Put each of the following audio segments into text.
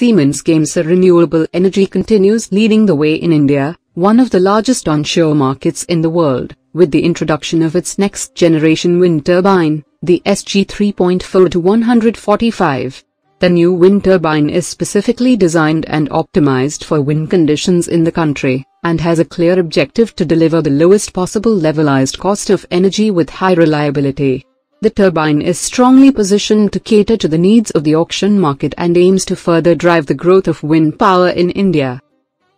Siemens Gamesa Renewable Energy continues leading the way in India, one of the largest onshore markets in the world, with the introduction of its next generation wind turbine, the SG 3.4 to 145. The new wind turbine is specifically designed and optimized for wind conditions in the country, and has a clear objective to deliver the lowest possible levelized cost of energy with high reliability. The turbine is strongly positioned to cater to the needs of the auction market and aims to further drive the growth of wind power in India.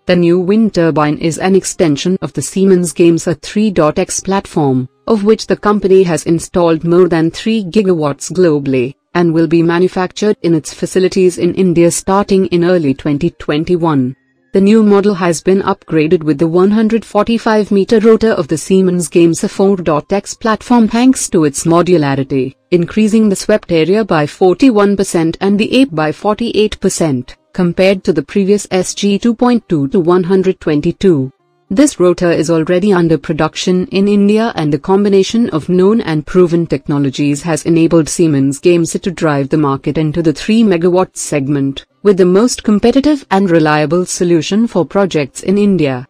The new wind turbine is an extension of the Siemens Gamesa 3.x platform, of which the company has installed more than 3 gigawatts globally, and will be manufactured in its facilities in India starting in early 2021. The new model has been upgraded with the 145-meter rotor of the Siemens Gamesa 4.x platform thanks to its modularity, increasing the swept area by 41% and the ape by 48%, compared to the previous SG 2.2 to 122. This rotor is already under production in India and the combination of known and proven technologies has enabled Siemens Gamesa to drive the market into the 3 megawatt segment, with the most competitive and reliable solution for projects in India.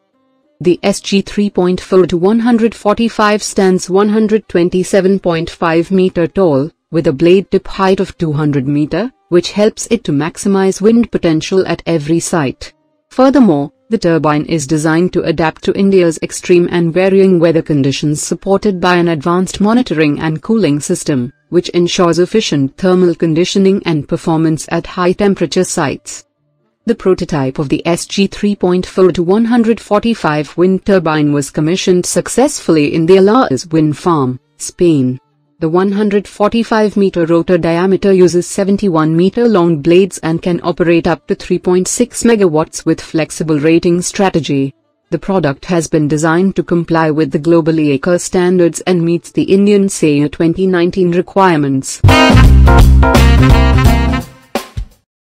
The SG 3.4 to 145 stands 127.5 meter tall, with a blade tip height of 200 meter, which helps it to maximize wind potential at every site. Furthermore, the turbine is designed to adapt to India's extreme and varying weather conditions supported by an advanced monitoring and cooling system, which ensures efficient thermal conditioning and performance at high temperature sites. The prototype of the SG 3.4 to 145 wind turbine was commissioned successfully in the Alaiz wind farm, Spain. The 145-meter rotor diameter uses 71-meter-long blades and can operate up to 3.6 megawatts with flexible rating strategy. The product has been designed to comply with the global IEC standards and meets the Indian CEA 2019 requirements.